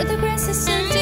where the grass is scented.